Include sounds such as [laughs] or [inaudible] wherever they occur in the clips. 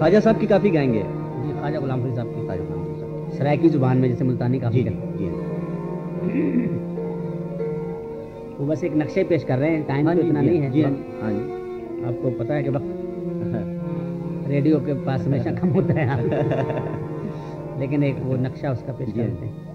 ख्वाजा साहब की काफ़ी गाएँगे जी ख्वाजा गुलाम फरीद साहब की। ख्वाजा गुलाम फरीद साहब। सराय की ज़ुबान में जैसे मुल्तानी जी काफ़ी जी। वो बस एक नक्शे पेश कर रहे हैं टाइम हाँ तो इतना नहीं है। जी हाँ जी। आपको पता है कि वक्त रेडियो के पास [laughs] हमेशा कम होता है [laughs] लेकिन एक वो नक्शा उसका पेश जी। करते हैं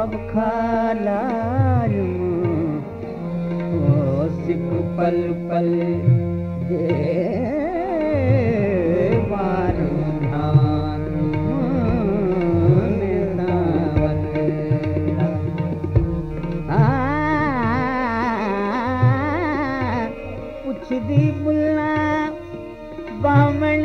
अब खालारू ओ सिख पल पल पुछदी मुल्ला बामण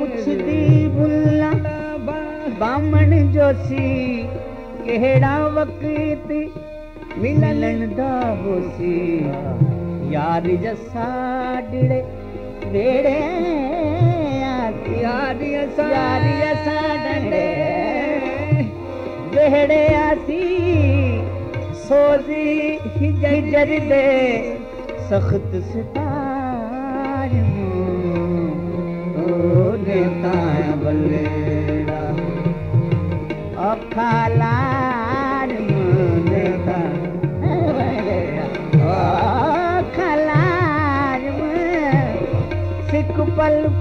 पुछदी मुल्ला बामण जोशी कहिड़ा वक़्त मिलण दा होसी यार जसा डिड़े वेड़े यारी असा यारी असा डंडे वेड़े आसी सोजी हिजर दे सख्त सितार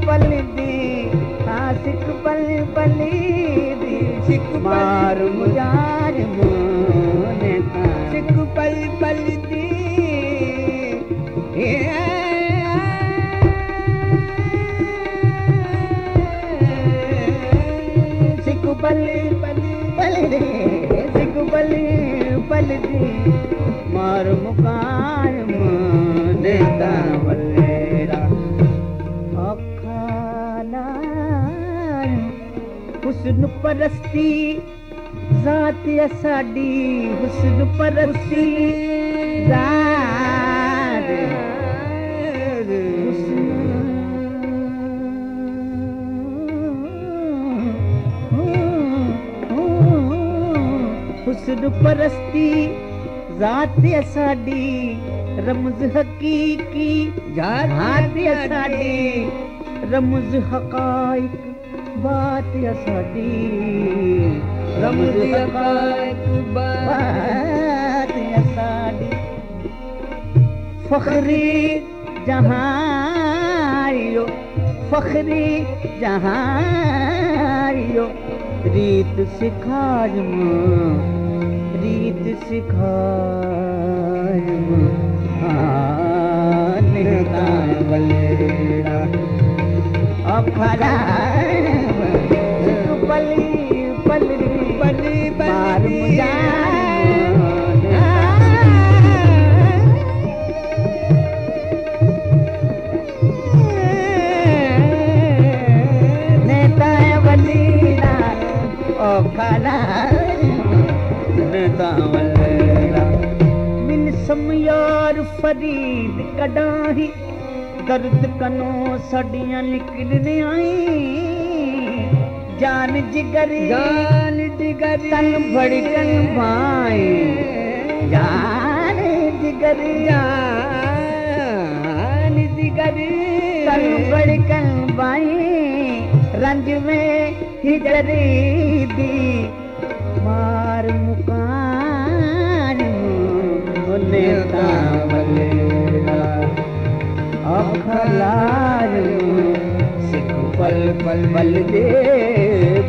पल पल हाँ पल सिख मार मुजार देता सिख पल पल दी सिख पल पल पल मार मुकार हुस्न परस्ती ज़ात साडी हुस्न परस्ती। ज़ात हुस्न। परस्ती ज़ात साडी रमज़ हकीकी। ज़ात साडी रमज़ हक़ाइक़ बात साडी रमज़ हक़ाइक़ बात साडी फखरी जहारियो फखरी जहारियो रीत सिखार रीत सिखार बलेड़ा अखरा फरीद कडाही दर्द कनो आई जान जिगर जान जिगर भाई जान जिगर भड़कन भाई गंज में हिजरी दी मार मुकान हुने तावले अखलार सिख पल पल पल दे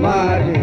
मारे